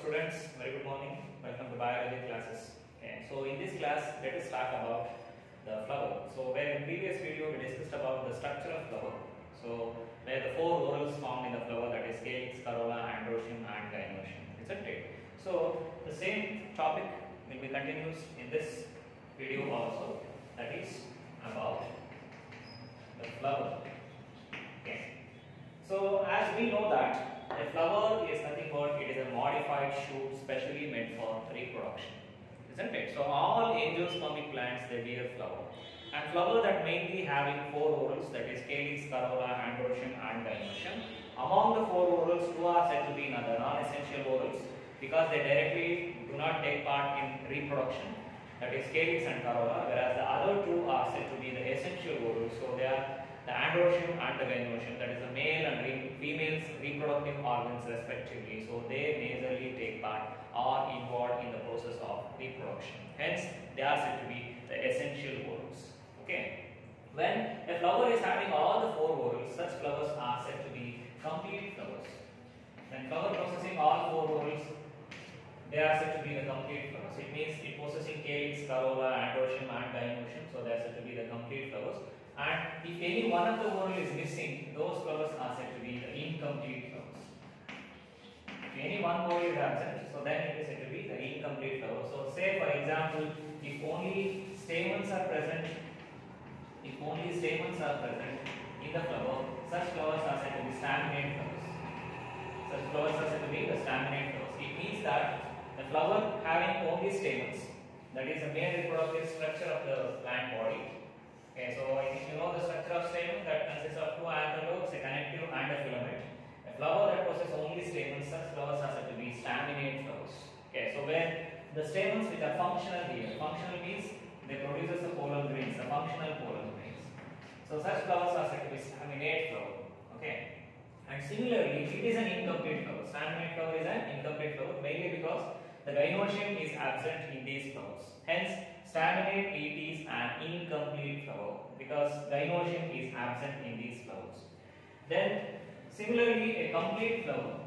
students, very good morning. Welcome to biology classes. Okay, so in this class, let us talk about the flower. So where in previous video we discussed about the structure of flower. So where the four whorls found in the flower that is calyx, corolla, androecium and gynoecium. Isn't it? So the same topic will be continuous in this video also. That is about the flower. Okay. So as we know that a flower is nothing but it is a modified shoot specially made for reproduction. Isn't it? So all angiospermic plants they bear flower. And flower that mainly having four whorls that is calyx, corolla, androecium and gynoecium. Among the four whorls two are said to be the non-essential whorls because they directly do not take part in reproduction that is calyx and corolla whereas the other two are said to be the essential whorls. So they are the androecium and the gynoecium that is the male and re female's reproductive organs respectively. So they majorly take part or involved in the process of reproduction. Hence they are said to be the essential organs. Okay. When a flower is having all the four whorls, such flowers are said to be complete flowers. When flower possessing all four whorls, they are said to be the complete flowers. It means it possessing calyx, corolla, androecium and gynoecium. So they are said to be the complete flowers. And if any one of the whorl is missing, those flowers are said to be the incomplete flowers. If any one whorl is absent, so then it is said to be the incomplete flower. So say for example, if only stamens are present, if only stamens are present in the flower, such flowers are said to be staminate flowers. Such flowers are said to be the staminate flowers. It means that the flower having only stamens, that is the main reproductive structure of the plant body. Okay, so if you know the structure of stamen that consists of two anther lobes, a connective and a filament. A flower that possesses only stamens, such flowers are said to be staminate flowers. Okay, so where the stamens which are functional here, functional means they produces the pollen grains, the functional pollen grains. So such flowers are said to be staminate flower. Okay. And similarly, it is an incomplete flower. Staminate flower is an incomplete flower mainly because the gynoecium is absent in these flowers. Hence, staminate it is an incomplete flower because gynoecium is absent in these flowers. Then, similarly, a complete flower.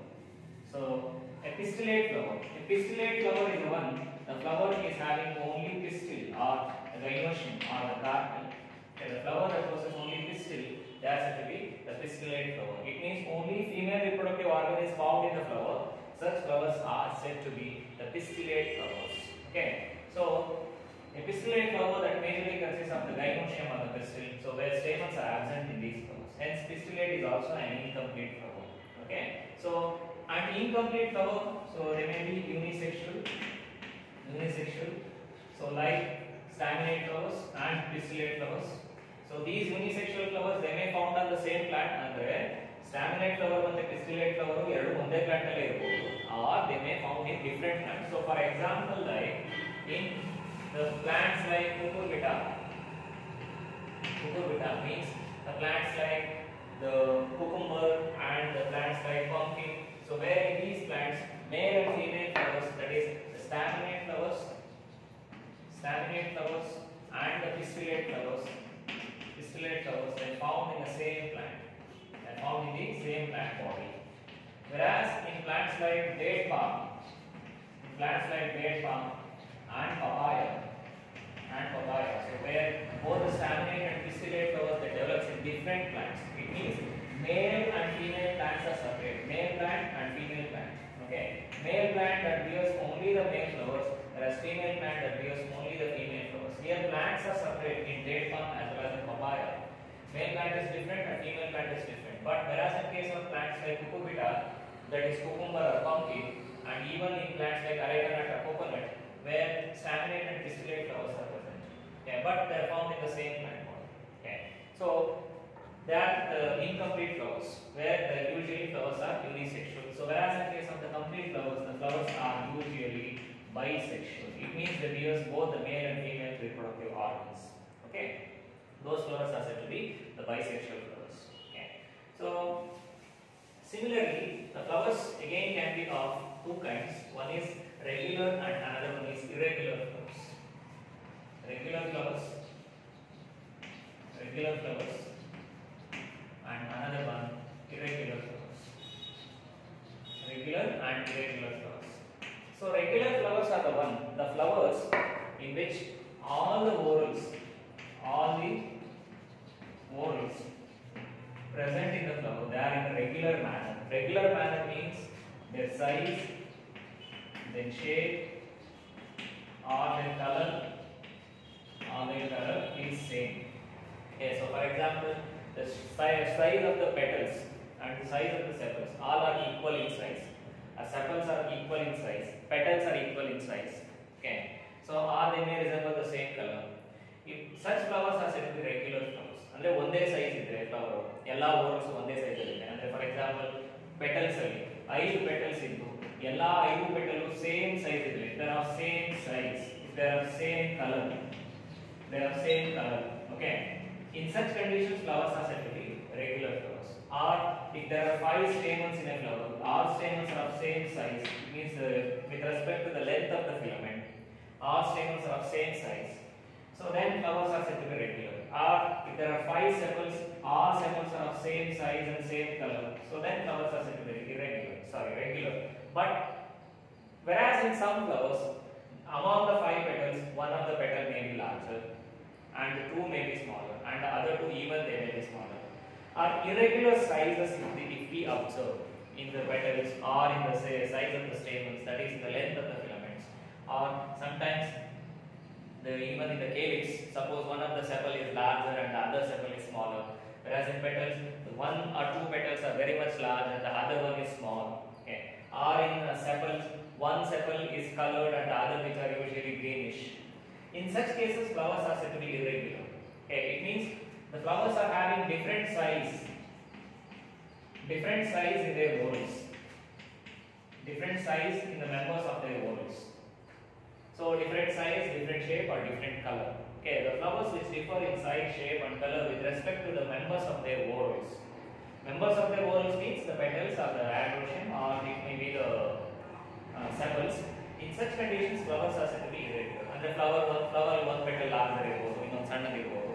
So, a pistillate flower. A pistillate flower is one the flower is having only pistil or gynoecium or the carpel. Okay, the flower that possesses only pistil, are to be the pistillate flower. It means only female reproductive organ is found in the flower. Such flowers are said to be the pistillate flowers. Okay, so a pistillate flower that majorly consists of the gynoecium or the pistil. So where stamens are absent in these flowers. Hence, pistillate is also an incomplete flower. Okay, so and incomplete flower, so they may be unisexual, unisexual. So like staminate flowers and pistillate flowers. So these unisexual flowers they may found on the same plant ಅಂದ್ರೆ staminate flower ಮತ್ತೆ pistillate flower ಎರಡು ಒಂದೇ plant ಅಲ್ಲಿ ಇರಬಹುದು or they may found in different plants. So for example like in the plants like cucurbita cucurbita means the plants like the cucumber and the plants like pumpkin. So where these plants male and female flowers that is the staminate flowers staminate flowers and the pistillate flowers pistillate flowers they found in the same plant. They found in the same plant body. Whereas in plants like date palm in plants like date palm and papaya and papaya so where both the staminate and pistillate flowers they develops in different plants it means male and female plants are separate male plant and female plant okay male plant that bears only the male flowers whereas female plant that bears only the female flowers. Here plants are separate in date palm as well as in papaya. Male plant is different and female plant is different. But whereas in case of plants like cucurbita, that is cucumber or pumpkin, and even in plants like areca nut or coconut, where staminate and pistillate flowers are. Okay, but they are found in the same plant body. Okay, so they are the incomplete flowers, where the usually flowers are unisexual. So whereas in case of the complete flowers, the flowers are usually bisexual. It means they bears both the male and female reproductive organs. Okay, those flowers are said to be the bisexual flowers. Petals ಅಲ್ಲಿ ಐದು petals ಇದ್ದು ಎಲ್ಲಾ ಐದು petal same size ಇದ್ರೆ there are same size there are same colour they are same color okay in such conditions flowers are said to be regular flowers or if there are five stamens in a flower all stamens are of same size it means uh, with respect to the length of the filament all stamens are of same size so then flowers are said to be regular if there are five sepals all sepals are of same size and same color so then flowers are said to be irregular sorry regular but Whereas in some flowers, among the five petals, one of the petal may be larger and the two may be smaller and the other two even they may be smaller. Or irregular sizes if we observe in the petals or in the say, size of the stamens, that is the length of the filaments. Or sometimes the, even in the calyx, suppose one of the sepal is larger and the other sepal is smaller. Whereas in petals, one or two petals are very much large and the other one is small. Okay. Or in sepals, one sepal is colored and the other which are usually greenish. In such cases, flowers are said to be irregular. Okay. It means the flowers are having different size, different size in their whorls, different size in the members of their whorls. So different size, different shape or different color. Okay, the flowers which differ in size, shape and color with respect to the members of their whorls. Members of their whorls means the petals or the androecium or it may be the uh, sepals. In such conditions, flowers are said to be irregular. ಅಂದ್ರೆ flower ಒಂದು flower ಒಂದು petal larger ಇರ್ಬೋದು ಇನ್ನೊಂದು ಸಣ್ಣದಿರ್ಬೋದು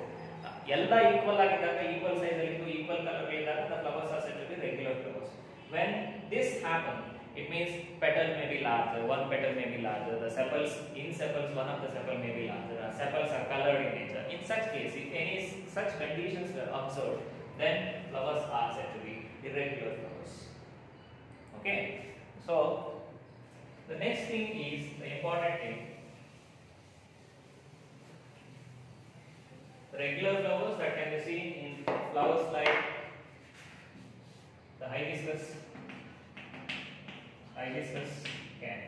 ಎಲ್ಲ equal ಆಗಿದ್ದಾಗ equal size ಇದ್ದು equal colour ಇದ್ದಾಗ the flowers are said to be regular flowers. When this happens, it means petal may be larger, one petal may be larger, the sepals, in sepals, one of the sepals may be larger, the sepals are colored in nature. In such case, if any such conditions were observed, then flowers are said to be irregular flowers. Okay, so the next thing is the important thing. Regular flowers that can be seen in flowers like the hibiscus, hibiscus can,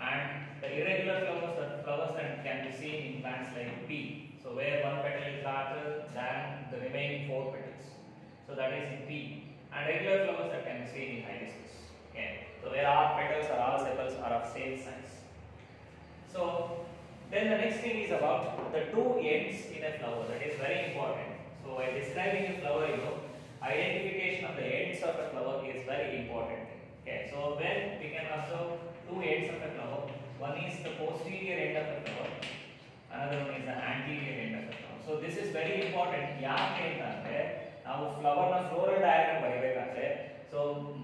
and the irregular flowers flowers can be seen in plants like pea. So where one petal is larger than the remaining four petals. So that is in pea. And regular flowers that can be seen in hibiscus. Okay. So where all petals or all sepals are of same size. So then the next thing is about the two ends in a flower. That is very important. So while describing a flower, you know, identification of the ends of a flower is very important. Okay. So when we can observe two ends of the flower, one is the posterior end of the flower, another one is the anterior end of the flower. So this is very important. ಯಾಕೆ ಅಂತಂದ್ರೆ ನಾವು ಫ್ಲವರ್ನ floral diagram ಬರೀಬೇಕಾದ್ರೆ so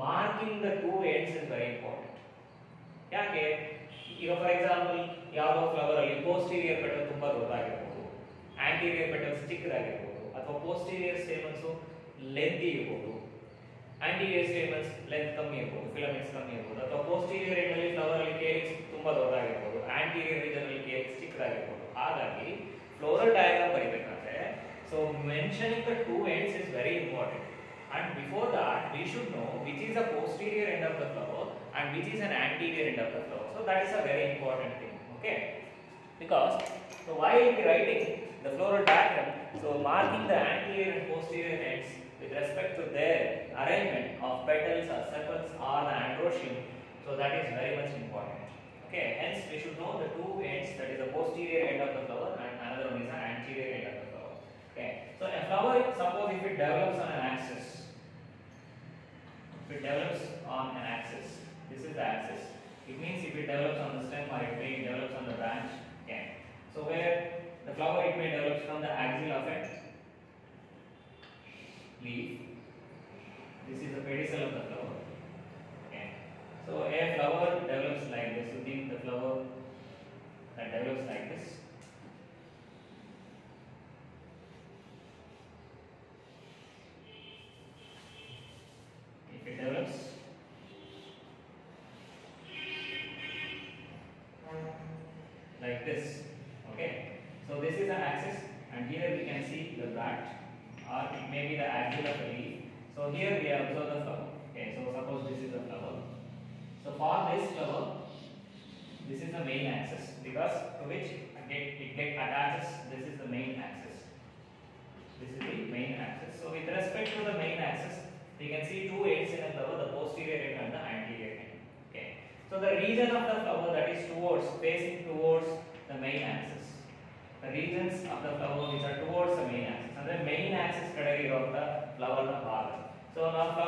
marking the two ends is very important ಯಾಕೆ ಈಗ for example ಯಾವುದೋ flower ಅಲ್ಲಿ posterior petal ತುಂಬಾ ದೊಡ್ಡದಾಗಿರ್ಬೋದು ಆಂಟೀರಿಯರ್ ಪೆಟಲ್ಸ್ ಚಿಕ್ಕದಾಗಿರ್ಬೋದು ಅಥವಾ ಪೋಸ್ಟೀರಿಯರ್ ಸ್ಟೇಮನ್ಸ್ ಲೆಂತಿ ಇರ್ಬೋದು ಆಂಟಿವೇಸ್ ಟೇಬಲ್ಸ್ ಲೆಂತ್ ಕಮ್ಮಿ ಇರಬಹುದು ಫಿಲಮೆಂಟ್ಸ್ ಕಮ್ಮಿ ಇರಬಹುದು ಅಥವಾ ಪೋಸ್ಟೀರಿಯರ್ ಎಂಡ್ ಅಲ್ಲಿ ಫ್ಲವರ್ ಅಲ್ಲಿ ಕೇಸ್ ತುಂಬಾ ದೊಡ್ಡದಾಗಿರಬಹುದು ಆಂಟಿರಿಯರ್ ರೀಜನ್ ಅಲ್ಲಿ ಕೇಸ್ ಚಿಕ್ಕದಾಗಿರಬಹುದು ಹಾಗಾಗಿ floral diagram ಬರೀಬೇಕಂದ್ರೆ so mentioning the two ends is very important and before that we should know which is a posterior end of the flower and which is an anterior end of the flower so that is a very important thing okay because so why will be writing the floral diagram so marking the anterior and posterior ends with respect to their arrangement of petals or sepals or the androecium so that is very much important okay hence we should know the two ends that is the posterior end of the flower and another one is the anterior end of the flower okay so a flower suppose if it develops on an axis if it develops on an axis, this is the axis. It means if it develops on the stem or if it may develops on the branch, okay. So where the flower it may develops from the axil of a leaf. This is the pedicel of the flower. Okay. So a flower develops like this. So the, the and develops like this. If it develops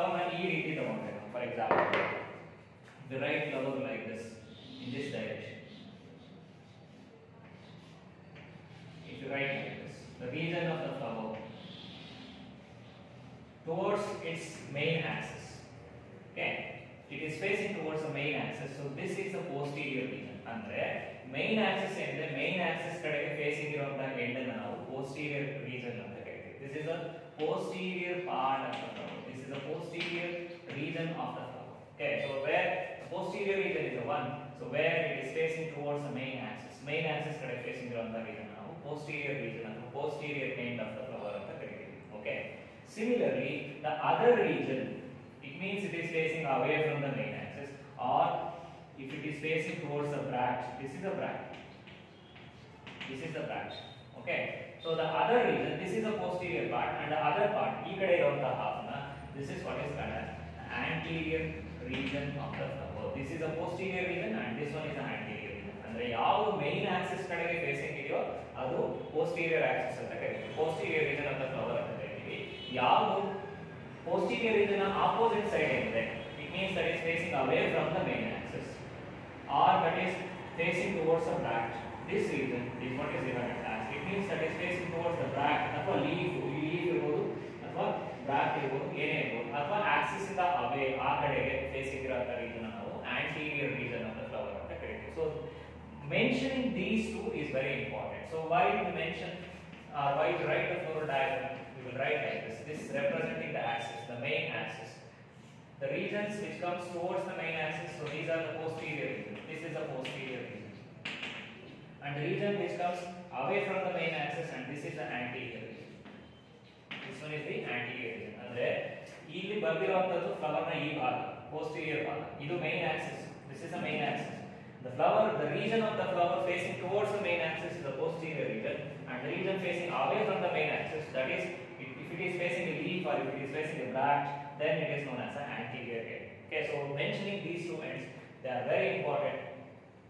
So ನಾವು flower ನ ಈ ರೀತಿ ತಗೊಂಡ್ರೆ for example the right flower like this in this direction. If you write like this, the region of the flower towards its main axis. Okay, it is facing towards the main axis. So this is the posterior region. ಅಂದ್ರೆ main axis ಏನಿದೆ main axis ಕಡೆಗೆ facing ಇರುವಂತಹ end ಅನ್ನು ನಾವು posterior region ಅಂತ ಕರಿತೀವಿ. This is the posterior part of the flower. This the posterior region of the flower. Okay, so where the posterior region is the one, so where it is facing towards the main axis. Main axis correct facing around the region now, posterior region, posterior end of the flower of the curriculum. Okay. Similarly, the other region, it means it is facing away from the main axis, or if it is facing towards the branch, this is a branch. This is the branch. Okay. So the other region, this is the posterior part, and the other part, e half. This is what is called as anterior region of the flower. This is a posterior region and this one is an anterior region. ಅಂದ್ರೆ ಯಾವ main Axis ಕಡೆಗೆ facing ಇದೆಯೋ ಅದು posterior Axis ಅಂತ ಕರೀತೀವಿ. Posterior region ಅಂತ flower ಅಂತ ಕರೀತೀವಿ. ಯಾವ ಪೋಸ್ಟೀರಿಯರ್ ರೀಜನ್ ಆಪೋಸಿಟ್ ಸೈಡ್ ಏನಿದೆ? It means that is facing away from the main axis or that is facing towards a branch this region this what is ಇವಾಗ it means that is facing towards the branch ಅಥವಾ leaf leaf ಇರ್ಬೋದು. ಅಥವಾ bract ಇರ್ಬೋದು ಏನೇ ಇರ್ಬೋದು ಅಥವಾ axis ಇಂದ away ಆ ಕಡೆಗೆ facing ಇರೋ region ನಾವು anterior region of the flower ಅಂತ ಕರಿತೀವಿ so mentioning these two is very important so why to mention uh, why to write the floral diagram we will write like this. This is representing the axis, the main axis. The regions which comes towards the main axis, so these are the posterior region. This is the posterior region. And the region which comes away from the main axis, and this is the anterior region. This one is the anterior region. ಅಂದ್ರೆ ಇಲ್ಲಿ ಬಂದಿರುವಂತದ್ದು flower ನ ಈ ಭಾಗ posterior ಭಾಗ ಇದು main axis. This is the main axis. The flower, the region of the flower facing towards the main axis is the posterior region, and the region facing away from the main axis, that is, if if it is facing a leaf or if it is facing a bract, then it is known as the anterior end. Okay, so mentioning these two ends, they are very important.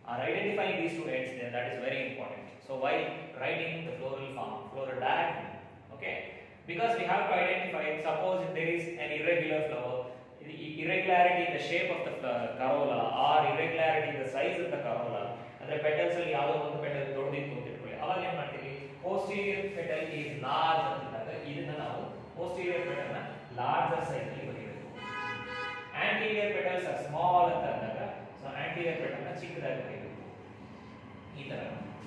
Or identifying these two ends, then that is very important. So while writing the floral form, floral diagram, okay, because we have to identify, suppose if there is an irregular flower, irregularity in the shape of the corolla or irregularity in the size of the corolla, ಅಂದ್ರೆ petals ಅಲ್ಲಿ ಯಾವುದೋ ಒಂದು petal ದೊಡ್ಡದಿತ್ತು ಅಂತ ಇಟ್ಕೊಳ್ಳಿ ಅವಾಗ ಏನ್ ಮಾಡ್ತೀವಿ? Posterior petal is large ಅಂದಾಗ ಇದನ್ನ ನಾವು ಪೋಸ್ಟೀರಿಯರ್ ಪೆಟಲ್ನ ಲಾರ್ಜರ್ ಸೈಜ್ ಅಲ್ಲಿ ಬರೀಬೇಕು ಆಂಟೀರಿಯರ್ ಪೆಟಲ್ಸ್ ಆರ್ ಸ್ಮಾಲ್ ಅಂತ ಅಂದಾಗ ಸೊ ಆಂಟೀರಿಯರ್ ಪೆಟಲ್ನ ಚಿಕ್ಕದಾಗಿ ಬರೀಬೇಕು ಈ ತರ.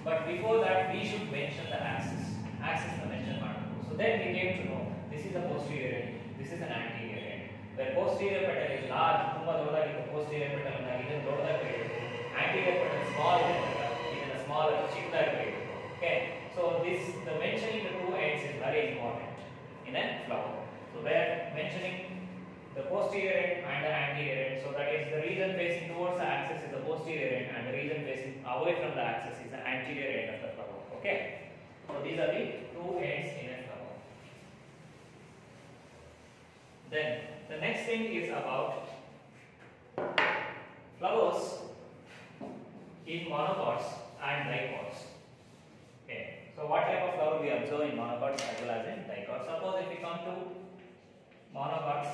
But before that we should mention the axis ಆಕ್ಸಿಸ್ನ mention ಮಾಡಬೇಕು. So then we came to know this is the posterior end this is an anterior end wear posterior petal is large ತುಂಬಾ ದೊಡ್ಡದಾಗಿತ್ತು posterior petal ನ ಇದನ್ನ ದೊಡ್ಡದಾಗಿ ಬರೀಬೇಕು anterior petal small ಇದೆ ಅಂದಾಗ ಇದನ್ನ small ಚಿಕ್ಕದಾಗಿ ಬರೀಬೇಕು okay so this the mentioning the two ends is very important in a flower. So where mentioning the posterior end and the anterior end. So that is the region facing towards the axis is the posterior end and the region facing away from the axis is the anterior end of the flower. Okay. So these are the two ends in a Then the next thing is about flowers in monocots and dicots. Okay. So what type of flower we observe in monocots as well as in dicots? Suppose if we come to monocots,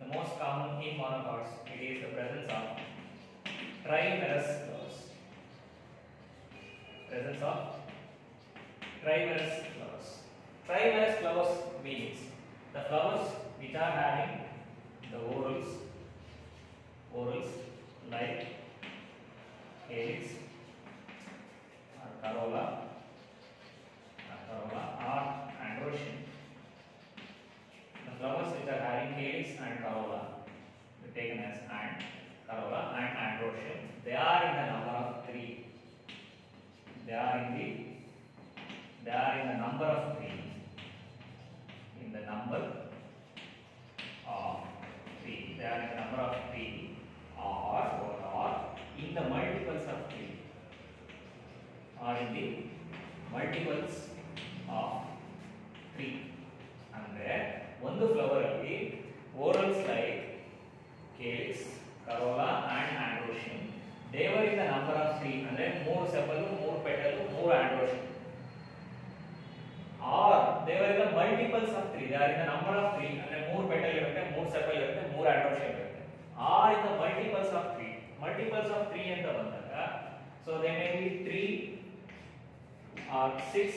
the most common in monocots, it is the presence of trimerous flowers. Presence of trimerous flowers. Trimerous flowers means the flowers which are having the whorls, whorls like calyx, or corolla, uh, or corolla or androecium. The flowers which are having calyx and corolla, taken as and corolla and androecium. They are in the number of three. They are in the they are in the number of three. in the number of 3. They are the number of 3 or, or, or in the multiples of 3 or in the multiples of 3. ಅಂದರೆ ಒಂದು flower ಅಲ್ಲಿ whorls like calyx corolla and androecium they are in the number of three ಅಂದರೆ ಮೂರು ಸೆಪಲು ಮೂರು petal ಮೂರು ಆಂಡ್ರೋಷನ್ multiples of 3 they are the number of 3 ಅಂದ್ರೆ ಮೂರು pandal more ಮೂರು ಸರ್ಕಲ್ ಇರುತ್ತೆ more ಆಟೋ are ಇರುತ್ತೆ are is the multiples of 3 Multiples of 3 ಅಂತ ಬಂದಾಗ so they may be 3 or 6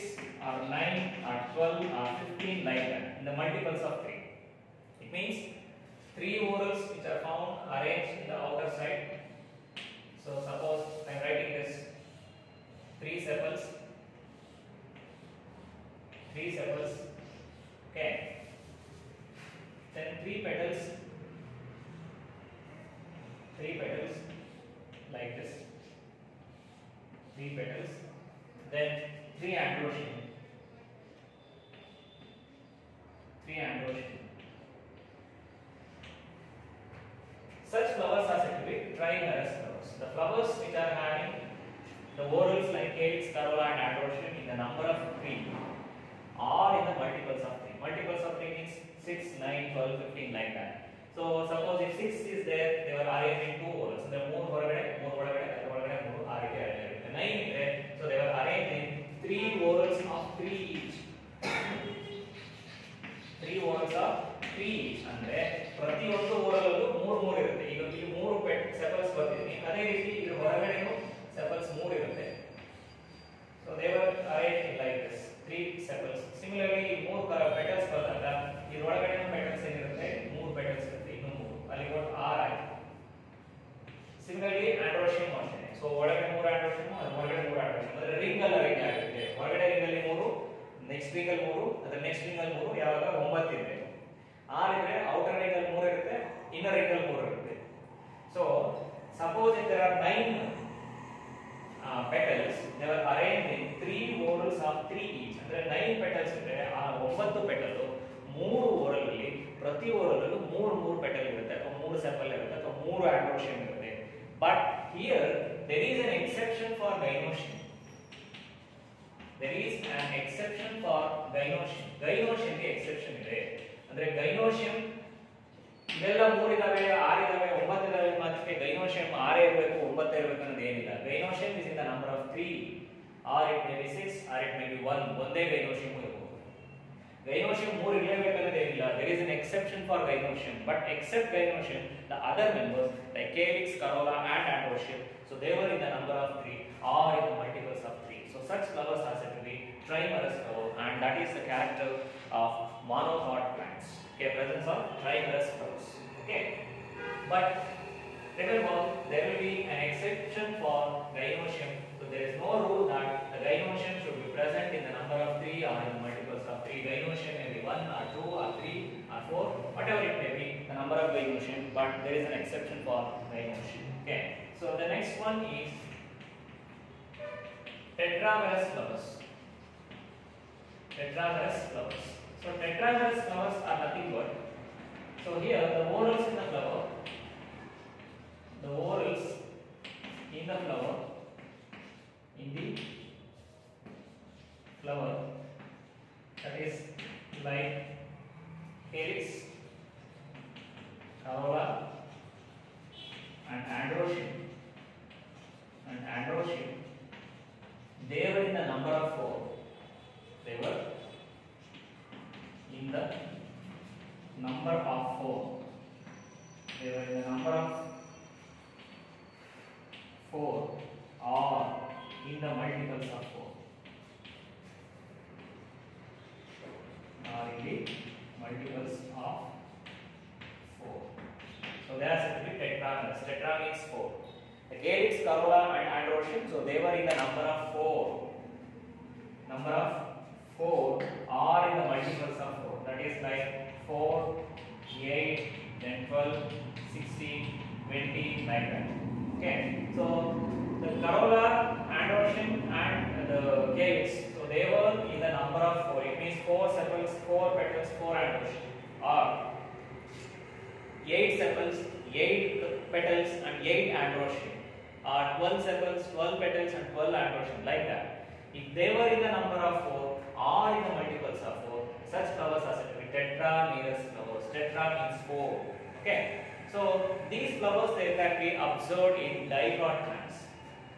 or 9 or 12 or 15 like that. In the multiples of 3 it means three whorls which are found arranged in the outer side. So suppose i am writing this. Three sepals. Three sepals okay. Then three petals, three petals like this, three petals. Then three androgen, three androgen. Such flowers are said to be trimerous flowers. The flowers which are having the whorls like calyx, corolla, and androgen in the number of three are in the multiples of. Multiples of three means 6, 9, 12, 15 like that. So suppose if 6 is there, they were arranged in two whorls. So the ಮೂರು ಹೊರಗಡೆ ಮೂರು ಒಳಗಡೆ ಅದರ ಒಳಗಡೆ ಮೂರು ಆ ರೀತಿ arrange ಆಗಿರುತ್ತೆ. 9 ಇದ್ರೆ so they were arranged in three whorls of three each. Three whorls of three each ಅಂದ್ರೆ ಪ್ರತಿಯೊಂದು or two or three or four, whatever it may be, the number of gynoecium. But there is an exception for gynoecium. Okay. So the next one is tetramerous flowers. Tetramerous flowers. So tetramerous flowers are nothing but so here the whorls in the flower, the whorls in the flower, in the flower that is like calyx, corolla and androgen and androgen they were in the number of 4 they were in the number of 4 they were in the number of 4 or in the multiples of 4 are in the multiples of 4. So they are said to. Tetra means 4. The it's Corolla and Androshin, so they were in the number of 4. Number of 4 are in the multiples of 4. That is like 4, 8, then 12, 16, 20, like that. Okay, so the Corolla, Androshin and the Gates, they were in the number of four. It means four sepals, four petals, four androecium. Or eight sepals, 8 petals and 8 androecium or 12 sepals 12 petals and 12 androecium like that. If they were in the number of 4 or in the multiples of 4 such flowers are said to be tetramerous flowers. Tetra means 4 okay. So these flowers they can be observed in dicot plants.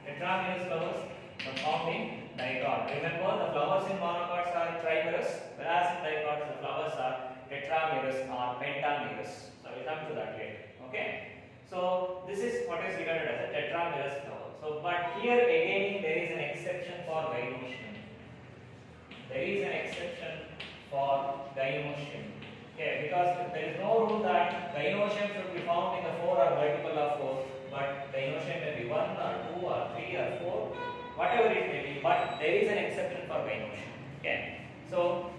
Tetramerous flowers are found in dicot. Remember the flowers in monocots are trimerous whereas in dicots the flowers are tetramerous or pentamerous. So we'll come to that later. Okay? So this is what is regarded as a tetramerous flower. So but here again there is an exception for gynoecium there is an exception for gynoecium okay? Because there is no rule that gynoecium should be found in the four or multiple of four but gynoecium may be one or two or three or four whatever it may be but there is an exception for gynoecium okay so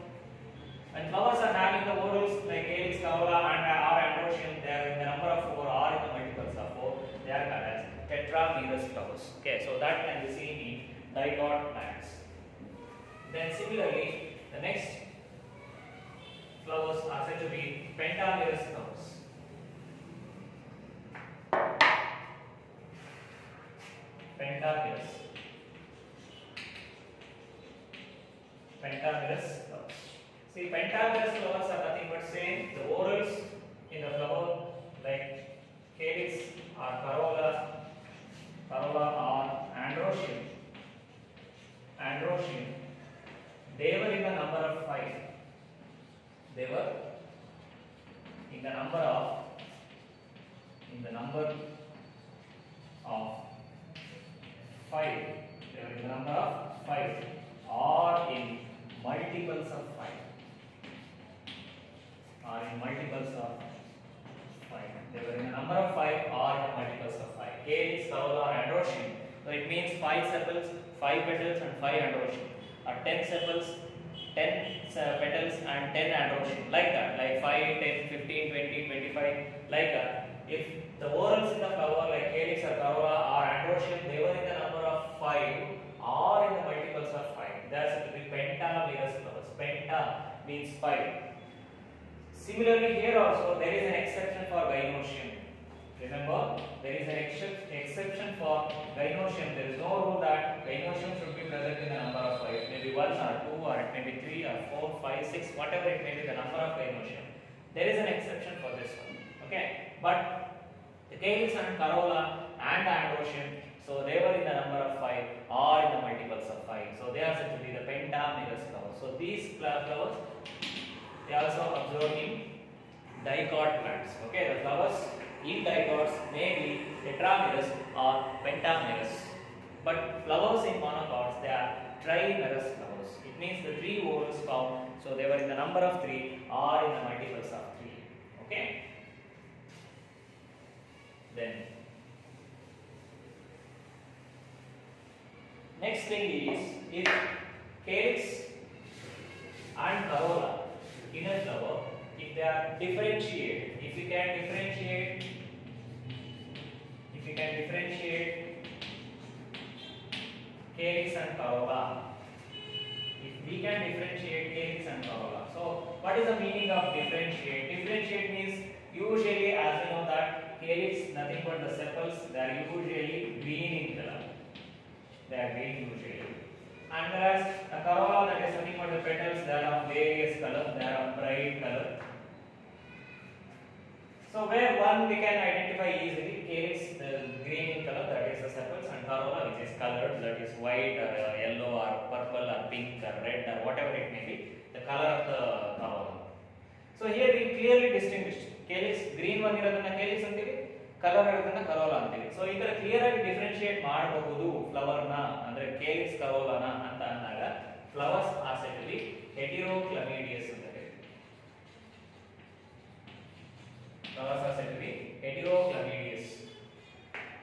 when flowers are having the whorls like calyx, corolla and or androecium, they are in the number of four or in the multiples of four. They are called as tetramerous flowers. Okay, so that can be seen in dicot plants. Then similarly, the next flowers are said to be pentamerous flowers. Pentamerous. Pentamerous laws. See, pentamerous flowers and 10 androecium. Like that. Like 5, 10, 15, 20, 25. Like that. If the whorls in the flower like calyx or corolla are androecium, they were in the number of 5 or in the multiples of 5. That's it will be pentamerous flowers. Penta means 5. Similarly, here also there is an exception for gynoecium. Remember, there is an exception for gynoecium. There is no rule that gynoecium should be present in the number of five. Maybe one or two, or it may be three or four, five, six, whatever it may be, the number of gynoecium. There is an exception for this one. Okay, but the calyx and corolla and the androecium, so they were in the number of five or in the multiples of five. So they are said to be the pentamerous flowers. So these flowers they also observed in dicot plants. Okay, the flowers dicots may be tetramerous or pentamerous. But flowers in monocots, they are trimerous flowers. It means the three whorls found, so they were in the number of three or in the multiples of three. Okay. Then next thing is if calyx and corolla in a flower, if they are differentiated, if we can differentiate, if we can differentiate calyx and corolla, if we can differentiate calyx and corolla. So, what is the meaning of differentiate? Differentiate means usually, as we know that calyx nothing but the sepals, they are usually green in color. They are green usually. And whereas a corolla that is nothing but the petals, they are of various colors, they are of bright color. So where one we can identify easily, calyx the green in color that is the sepals and corolla which is colored that is white or uh, yellow or purple or pink or red or whatever it may be, the color of the corolla. So here we clearly distinguish calyx green one ಇರೋದನ್ನ calyx ಅಂತೀವಿ colour ಇರೋದನ್ನ corolla ಅಂತೀವಿ so ಈ ತರ clear ಆಗಿ differentiate ಮಾಡಬಹುದು ಫ್ಲವರ್ನ ಅಂದ್ರೆ calyx ಕರೋಲಾನ ಅಂತ ಅಂದಾಗ flowers are said to be heterochlamydeous flowers are said to be heteroclamides.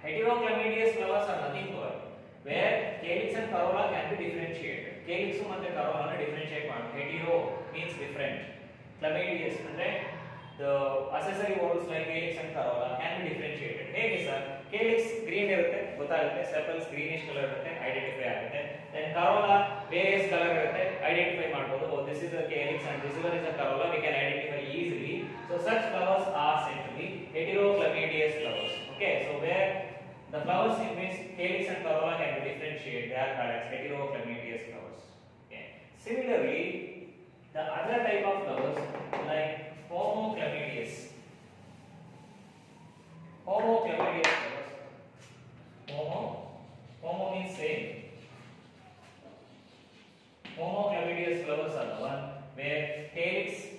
Heteroclamides flowers are nothing but where calyx and corolla can be differentiated. Calyx and corolla are differentiate one. Hetero means different. Chlamydias ಅಂದ್ರೆ the accessory oils like calyx and corolla can be differentiated. ಹೇಗೆ sir, calyx green ಇರುತ್ತೆ ಗೊತ್ತಾಗುತ್ತೆ sepals greenish color ಇರುತ್ತೆ identify ಆಗುತ್ತೆ. Then corolla various color ಇರುತ್ತೆ identify ಮಾಡಬಹುದು. Oh this is a calyx and this one is a corolla we can identify easily. So such flowers are said to be heterochlamydeous flowers. Okay, so where the flowers in which calyx and corolla can be differentiated, they are called as flowers. Okay. Similarly, the other type of flowers like. Homochlamydeous flowers. Homo, homo means same. Homochlamydeous flowers are the one where calyx,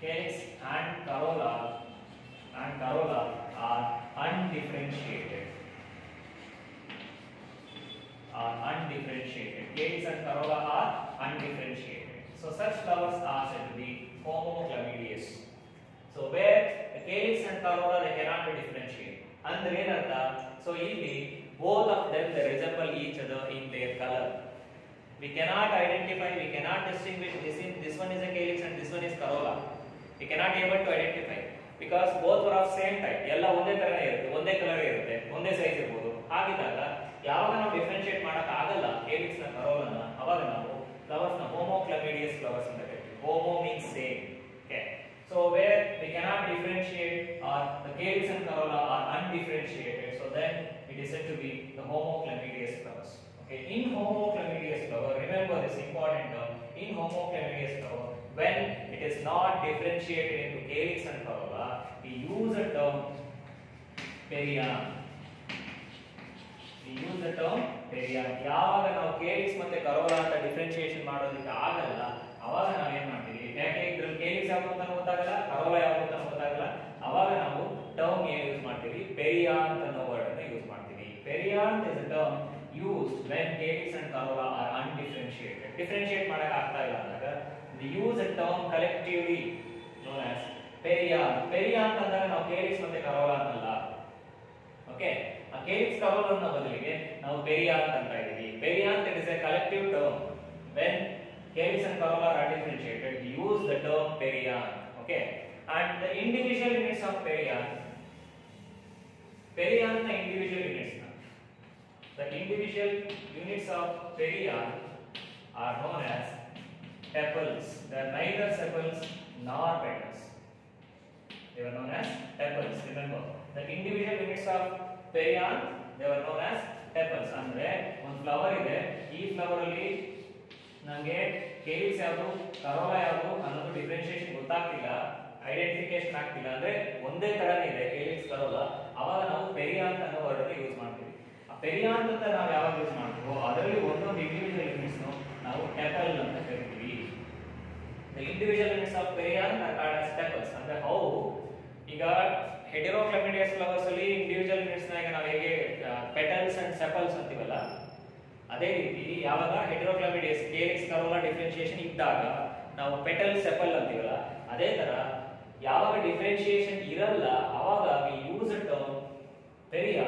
Calyx and Carola and Carola are undifferentiated. Are undifferentiated. Calyx and Carola are undifferentiated. So such flowers are said to be homochlamydeous. So where the and Carola they cannot be differentiated. And ಏನರ್ಥ so ಇಲ್ಲಿ both of them they resemble each other in their color. We cannot identify, we cannot distinguish this in this one is a calyx and this one is corolla. You cannot able to identify because both were of same type ಎಲ್ಲ ಒಂದೇ ತರ ಇರುತ್ತೆ, ಒಂದೇ colour ಇರುತ್ತೆ, ಒಂದೇ size ಇರ್ಬೋದು. ಹಾಗಿದ್ದಾಗ ಯಾವಾಗ ನಾವು ಡಿಫ್ರೆನ್ಷಿಯೇಟ್ ಮಾಡಕ್ ಆಗಲ್ಲ ಕೇವಿಕ್ಸ್ನ ಕರೋಲ್ ಅವಾಗ ನಾವು ಫ್ಲವರ್ಸ್ನ ಹೋಮೋ ಕ್ಲಮೇಡಿಯಸ್ ಫ್ಲವರ್ಸ್ ಅಂತ ಕರಿತೀವಿ. Homo means same so where we cannot differentiate or the calyx and corolla are undifferentiated so then it is to be the homochlamydeous flowers okay in homochlamydeous flower remember this important in homochlamydeous flower when it is not differentiated into calyx and corolla, we use a term perianum. We use the term perianum. ಯಾವಾಗ ನಾವು calyx ಮತ್ತೆ Corolla ಅಂತ differentiation ಮಾಡೋದಕ್ಕೆ ಆಗಲ್ಲ ಅವಾಗ ನಾವು ಏನ್ ಮಾಡ್ತೀವಿ ಯಾಕೆ ಇದ್ರಲ್ಲಿ ಕೇಲಿಕ್ಸ್ ಯಾವುದು ಅಂತ ಗೊತ್ತಾಗಲ್ಲ ಕರೋಲಾ ಯಾವುದು ಅಂತ ಗೊತ್ತಾಗಲ್ಲ ಅವಾಗ ನಾವು ಟರ್ಮ್ ಏನ್ ಯೂಸ್ ಮಾಡ್ತೀವಿ ಪೆರಿಯಾಂತ್ ಅನ್ನೋ ವರ್ಡ್ ಅನ್ನು ಯೂಸ್ ಮಾಡ್ತೀವಿ ಅಂತ is term used when calyx and corolla are undifferentiated. Differentiate ಮಾಡಕ್ ಆಗ್ತಾ ಇಲ್ಲ ಅಂದಾಗ We use the term collectively known as perianth. Perianth ಅಂತಂದಾಗ ನಾವು ಕೇರಿಸ್ ಮತ್ತೆ ಕರವಳ ಅಂತಲ್ಲ Okay, ಆ ಕೇರಿಸ್ ಕರವಳ ಅನ್ನೋ ಬದಲಿಗೆ ನಾವು ಪೆರಿಯಾರ್ ಅಂತ ಇದೀವಿ ಪೆರಿಯಾರ್ ಅಂತ is a collective term when calyx and corolla are differentiated we use the term perianth. Okay. And the individual units of perianth perianth the individual units the individual units of perianth are known as tepals. They are neither sepals nor petals. They were known as tepals. Remember, the individual units of perianth they were known as tepals. ಅಂದ್ರೆ ಒಂದು flower ಇದೆ ಈ flower ಅಲ್ಲಿ ನಮಗೆ calyx ಯಾವುದು Corolla ಯಾವುದು ಅನ್ನೋದು differentiation ಗೊತ್ತಾಗ್ತಿಲ್ಲ ಐಡೆಂಟಿಫಿಕೇಶನ್ ಆಗ್ತಿಲ್ಲ ಅಂದ್ರೆ ಒಂದೇ ತರನೇ ಇದೆ ಕೇಲಿಕ್ಸ್ ಕರೋಲಾ ಅವಾಗ ನಾವು ಪೆರಿಯಾಂತ್ ಅನ್ನೋ ವರ್ಡ್ ಯೂಸ್ ಮಾಡ್ತೀವಿ ಆ ಪೆರಿಯಾಂತ್ ಅಂತ ನಾವು ಯಾವಾಗ ಯೂಸ್ ಮಾಡ್ತೀವೋ ಅದರಲ್ಲಿ ಒಂದೊಂದು ಇಂಡಿವಿಜುವಲ್ ಯೂನಿಟ್ಸ್ ನಾವು ಟೆಪಲ್ ಅಂತ ಕರಿತೀವಿ. The individual units of as tepals ಅಂದ್ರೆ ಹೌ ಈಗ ಹೆಟೆರೋಕ್ಲಮಿಡಿಯಸ್ ಫ್ಲವರ್ಸ್ ಅಲ್ಲಿ ಇಂಡಿವಿಜುವಲ್ ಯೂನಿಟ್ಸ್ ನಾವು ಹೇಗೆ ಪೆಟಲ್ಸ್ ಅಂಡ್ ಸೆಪಲ್ಸ್ ಅಂತೀವಲ್ಲ, ಅದೇ ರೀತಿ ಯಾವಾಗ ಹೆಟೆರೋಕ್ಲಮಿಡಿಯಸ್ ಕೇಲಿಕ್ಸ್ ಕರೋಲಾ ಡಿಫ್ರೆನ್ಶಿಯೇಷನ್ ಇದ್ದಾಗ ನಾವು ಪೆಟಲ್ ಸೆಪಲ್ ಅಂತೀವಲ್ಲ, ಅದೇ ತರ ಯಾವಾಗ ಡಿಫ್ರೆನ್ಶಿಯೇಷನ್ ಇರಲ್ಲ, ಅವಾಗ we use term perianth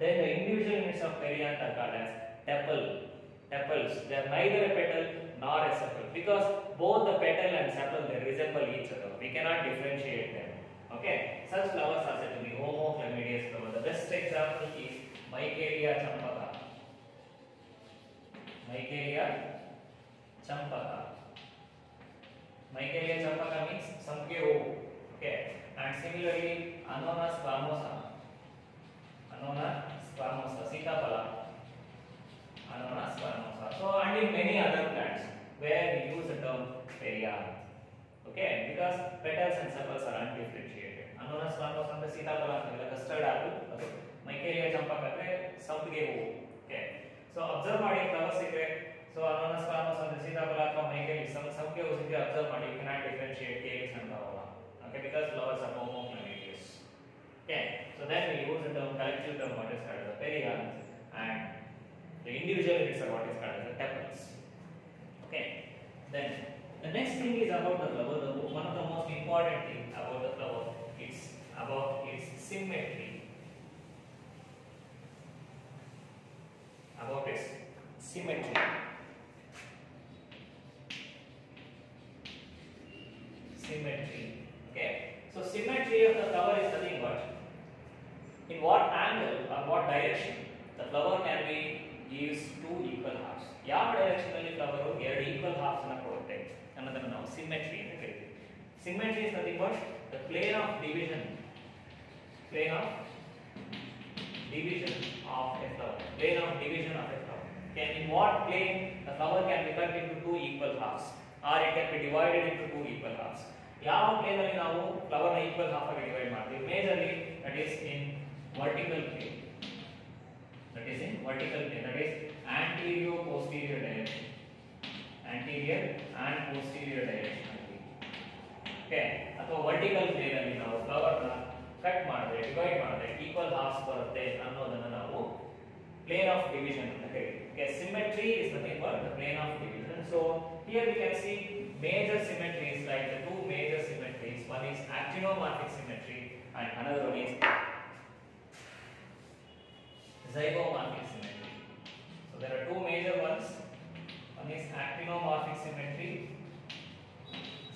then the individual units of perianth ಅಂತ called tepal tepals they are neither a petal nor a sepal because both the petal and sepal they resemble each other we cannot differentiate them okay such flowers are said to be homochlamydious flower the best example is Michaelia champaka Michaelia champaka Michaelia champaka means samke hovu okay and similarly Anonas squamosa Anona squamosa, Sitapala, Anona squamosa. So, and in many other plants where we use the term perianth. Okay, because petals and sepals are undifferentiated. Anona squamosa ಅಂದ್ರೆ ಸೀತಾಫಲ ಅಂತಿಲ್ಲ custard apple ಅದು ಮೈಕೇರಿಯಾ ಚಂಪಕ ಅಂದ್ರೆ ಸಂಪಿಗೆ ಹೂವು okay so observe ಮಾಡಿ flowers ಇದೆ ಸೊ ಅನೋನ ಸ್ಕ್ವಾಮೋಸ್ ಅಂದ್ರೆ ಸೀತಾಫಲ ಅಥವಾ ಮೈಕೇರಿ ಸಂಪಿಗೆ ಹೂವು ಸಿಕ್ಕರೆ ಅಬ್ಸರ್ವ್ ಮಾಡಿ ಯು ಕೆನಾಟ್ ಡಿಫರೆನ್ಶಿಯೇಟ್ ಕೇಲಿಕ್ಸ್ ಅಂತ ಬರೋಲ್ಲ okay because flowers are ಹೋಮೋಕ್ಲಮಿಡಿಯಸ್ Okay, so then we use the term collective term what is called as the perianth and the individual units are what is called as the tepals. Okay, then the next thing is about the flower. The, one of the most important thing about the flower is about its symmetry. About its symmetry. Symmetry. Okay, so symmetry of the flower is nothing but in what angle or what direction the flower can be gives two equal halves ಯಾವ direction ಅಲ್ಲಿ flower ಎರಡು equal halves ಅನ್ನ ಕೊಡುತ್ತೆ ಅನ್ನೋದನ್ನ ನಾವು symmetry ಅಂತ ಕರಿತೀವಿ Symmetry is nothing but the plane of division. Plane of division of a flower. Plane of division of a flower. Can in what plane the flower can be cut into two equal halves, or it can be divided into two equal halves. ಯಾವ plane ಅಲ್ಲಿ ನಾವು flower ನ equal half ಆಗಿ divide ಮಾಡ್ತೀವಿ majorly that is in vertical plane that is in vertical plane that is ಆಂಟೀರಿಯೋ posterior direction anterior and posterior direction ಅಲ್ಲಿ okay ಅಥವಾ vertical plane ಅಲ್ಲಿ ನಾವು ಫ್ಲವರ್ ನ ಕಟ್ ಮಾಡಿದ್ರೆ ಡಿವೈಡ್ ಮಾಡಿದ್ರೆ ಈಕ್ವಲ್ ಹಾಫ್ಸ್ ಬರುತ್ತೆ ಅನ್ನೋದನ್ನ ನಾವು plane of division ಅಂತ ಹೇಳ್ತೀವಿ okay symmetry is nothing but the plane of division so here we can see major symmetries like the two major symmetries one is actinomorphic symmetry and another one is zygomorphic symmetry. So there are two major ones. One is actinomorphic symmetry.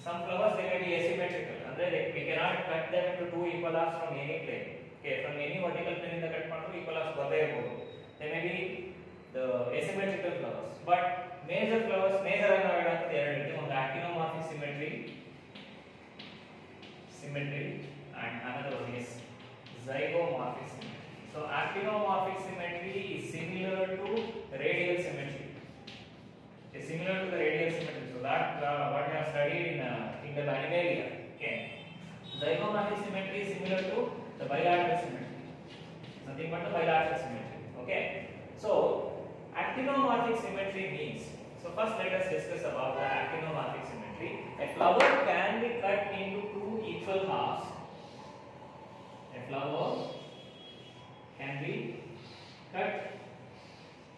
Some flowers they may be asymmetrical. And they, we cannot cut them into two equal halves from any plane. Okay, from any vertical plane in the cut pandu equal halves badayabodu. They may be the asymmetrical flowers. But major flowers major they are written on the actinomorphic symmetry. Symmetry and another one is zygomorphic symmetry so actinomorphic symmetry is similar to radial symmetry is similar to the radial symmetry. So that uh, what we have studied in uh, in the animalia. Okay. Zygomorphic symmetry is similar to the bilateral symmetry. Nothing but the bilateral symmetry. Okay. So actinomorphic symmetry means. So first let us discuss about the actinomorphic symmetry. A flower can be cut into two equal halves. A flower can be cut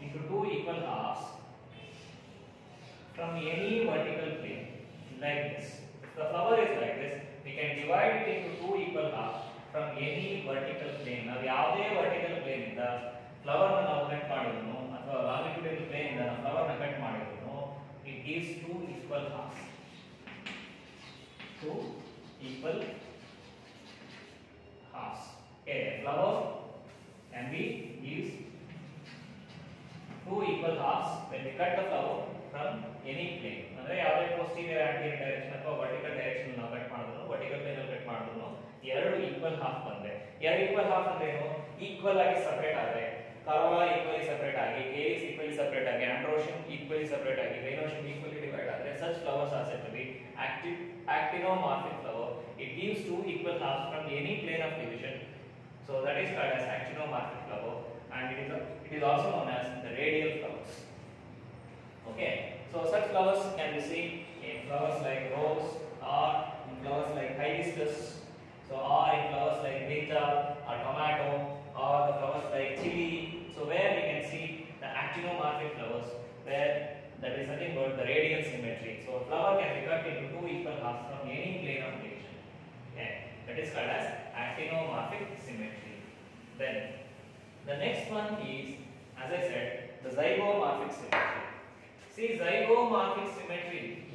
into two equal halves from any vertical plane like this. If the flower is like this, we can divide it into two equal halves from any vertical plane. ನಾವು ಯಾವುದೇ vertical plane ಇಂದ flower ನ ನಾವು cut ಮಾಡಿದ್ರು ಅಥವಾ longitudinal plane ಇಂದ ನಾವು flower ನ ಕಟ್ ಮಾಡಿದ್ರು it gives two equal halves. Two equal halves. Okay, flower can be gives two equal halves when we cut the flower from any plane ಅಂದ್ರೆ ಯಾವುದೇ posterior anterior direction ಅಥವಾ vertical direction ನಾವು cut ಮಾಡಿದ್ರು vertical plane ಅಲ್ಲಿ cut ಮಾಡಿದ್ರು ಎರಡು equal half ಬಂದ್ರೆ ಎರಡು ಈಕ್ವಲ್ ಹಾಫ್ ಅಂದ್ರೆ ಏನು ಈಕ್ವಲ್ ಆಗಿ ಸಪರೇಟ್ ಆದ್ರೆ ಕರೋಲಾ ಈಕ್ವಲಿ ಸಪರೇಟ್ ಆಗಿ ಕೇಲಿಸ್ ಈಕ್ವಲಿ ಸಪರೇಟ್ ಆಗಿ ಆಂಡ್ರೋಷನ್ ಈಕ್ವಲಿ ಸಪರೇಟ್ ಆಗಿ ವೆನೋಷನ್ ಈಕ್ವಲಿ ಡಿವೈಡ್ ಆದ್ರೆ are said to be active actinomorphic flower it gives two equal halves from any plane of division so that is called as actinomorphic flower and it is, a, it is also known as the radial flowers. Okay, so such flowers can be seen in flowers like rose or in flowers like hibiscus, so or in flowers like brinjal or tomato or the flowers like chili. So where we can see the actinomorphic flowers where that is nothing but the radial symmetry. So flower can be cut into two equal halves from any plane of division. That is called as actinomorphic symmetry. Then the next one is, as I said, the zygomorphic symmetry. See, zygomorphic symmetry,